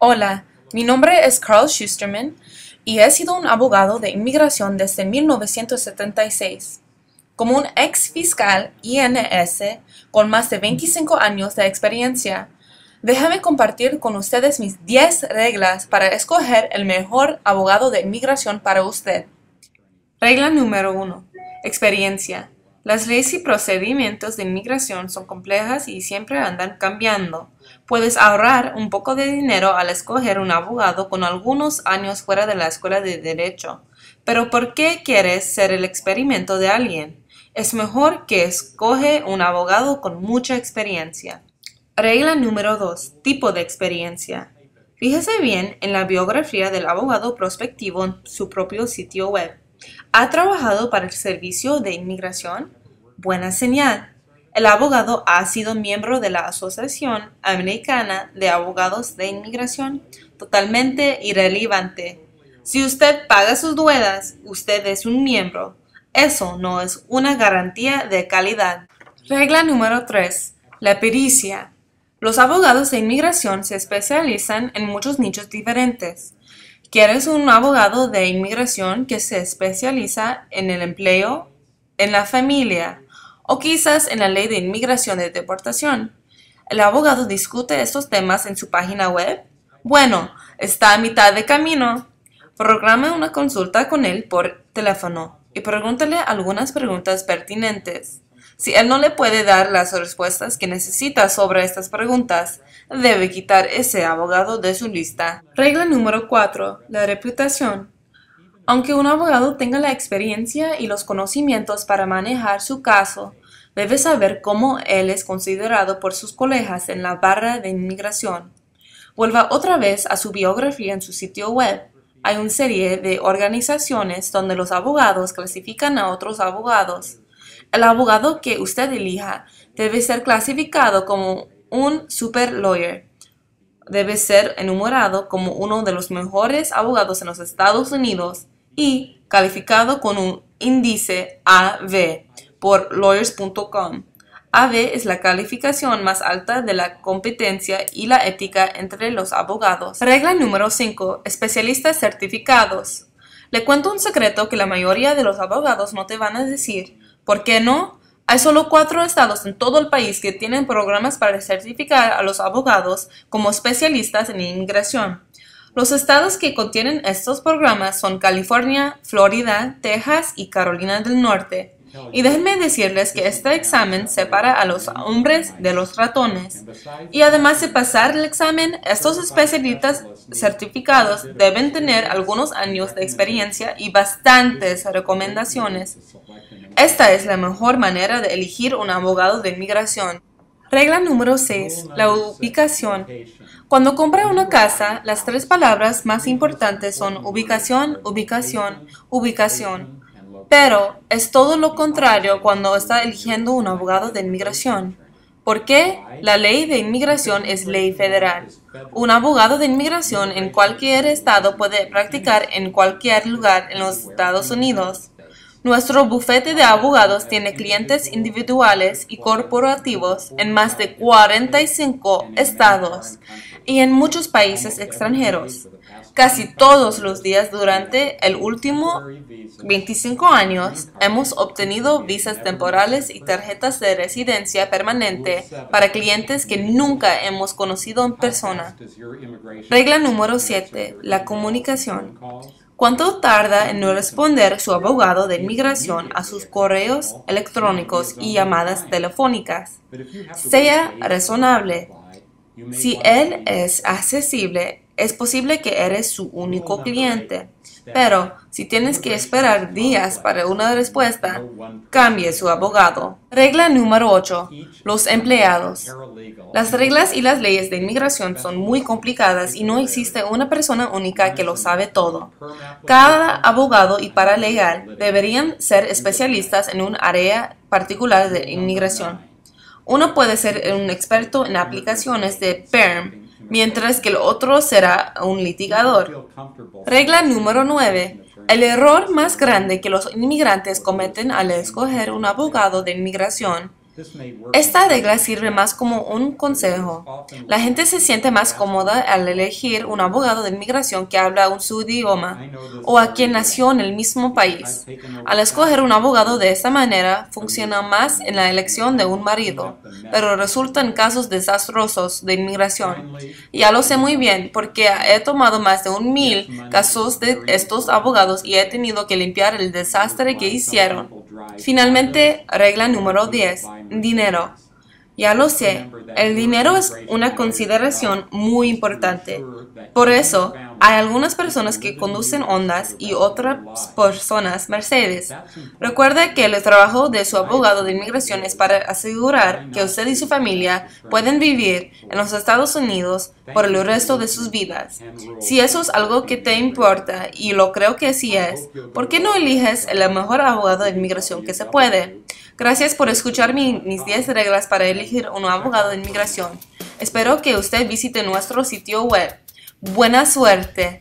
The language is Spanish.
Hola, mi nombre es Carl Schusterman y he sido un abogado de inmigración desde 1976. Como un ex fiscal INS con más de 25 años de experiencia, déjame compartir con ustedes mis 10 reglas para escoger el mejor abogado de inmigración para usted. Regla número 1. Experiencia. Las leyes y procedimientos de inmigración son complejas y siempre andan cambiando. Puedes ahorrar un poco de dinero al escoger un abogado con algunos años fuera de la escuela de derecho. Pero ¿por qué quieres ser el experimento de alguien? Es mejor que escoge un abogado con mucha experiencia. Regla número 2. Tipo de experiencia. Fíjese bien en la biografía del abogado prospectivo en su propio sitio web. ¿Ha trabajado para el Servicio de Inmigración? Buena señal. El abogado ha sido miembro de la Asociación Americana de Abogados de Inmigración. Totalmente irrelevante. Si usted paga sus deudas, usted es un miembro. Eso no es una garantía de calidad. Regla número 3. La pericia. Los abogados de inmigración se especializan en muchos nichos diferentes. ¿Quieres un abogado de inmigración que se especializa en el empleo, en la familia o quizás en la ley de inmigración y deportación? ¿El abogado discute estos temas en su página web? Bueno, está a mitad de camino. Programe una consulta con él por teléfono y pregúntale algunas preguntas pertinentes. Si él no le puede dar las respuestas que necesita sobre estas preguntas, debe quitar ese abogado de su lista. Regla número 4. La reputación. Aunque un abogado tenga la experiencia y los conocimientos para manejar su caso, debe saber cómo él es considerado por sus colegas en la barra de inmigración. Vuelva otra vez a su biografía en su sitio web. Hay una serie de organizaciones donde los abogados clasifican a otros abogados. El abogado que usted elija debe ser clasificado como un super lawyer. Debe ser enumerado como uno de los mejores abogados en los Estados Unidos y calificado con un índice AV por lawyers.com. AV es la calificación más alta de la competencia y la ética entre los abogados. Regla número 5. Especialistas certificados. Le cuento un secreto que la mayoría de los abogados no te van a decir. ¿Por qué no? Hay solo cuatro estados en todo el país que tienen programas para certificar a los abogados como especialistas en inmigración. Los estados que contienen estos programas son California, Florida, Texas y Carolina del Norte. Y déjenme decirles que este examen separa a los hombres de los ratones. Y además de pasar el examen, estos especialistas certificados deben tener algunos años de experiencia y bastantes recomendaciones. Esta es la mejor manera de elegir un abogado de inmigración. Regla número 6. La ubicación. Cuando compra una casa, las tres palabras más importantes son ubicación, ubicación, ubicación. Pero es todo lo contrario cuando está eligiendo un abogado de inmigración. ¿Por qué? La ley de inmigración es ley federal. Un abogado de inmigración en cualquier estado puede practicar en cualquier lugar en los Estados Unidos. Nuestro bufete de abogados tiene clientes individuales y corporativos en más de 45 estados y en muchos países extranjeros. Casi todos los días durante el último 25 años hemos obtenido visas temporales y tarjetas de residencia permanente para clientes que nunca hemos conocido en persona. Regla número 7. La comunicación. ¿Cuánto tarda en no responder su abogado de inmigración a sus correos electrónicos y llamadas telefónicas? Sea razonable. Si él es accesible, es posible que eres su único cliente, pero si tienes que esperar días para una respuesta, cambie su abogado. Regla número 8. Los empleados. Las reglas y las leyes de inmigración son muy complicadas y no existe una persona única que lo sabe todo. Cada abogado y paralegal deberían ser especialistas en un área particular de inmigración. Uno puede ser un experto en aplicaciones de PERM, mientras que el otro será un litigador. Regla número 9. El error más grande que los inmigrantes cometen al escoger un abogado de inmigración Esta regla sirve más como un consejo. La gente se siente más cómoda al elegir un abogado de inmigración que habla un su idioma o a quien nació en el mismo país. Al escoger un abogado de esta manera, funciona más en la elección de un marido, pero resulta en casos desastrosos de inmigración. Ya lo sé muy bien porque he tomado más de un mil casos de estos abogados y he tenido que limpiar el desastre que hicieron. Finalmente, regla número 10 dinero. Ya lo sé, el dinero es una consideración muy importante. Por eso, hay algunas personas que conducen Hondas y otras personas Mercedes. Recuerde que el trabajo de su abogado de inmigración es para asegurar que usted y su familia pueden vivir en los Estados Unidos por el resto de sus vidas. Si eso es algo que te importa, y lo creo que sí es, ¿por qué no eliges el mejor abogado de inmigración que se puede? Gracias por escuchar mis 10 reglas para elegir un abogado de inmigración. Espero que usted visite nuestro sitio web. Buena suerte.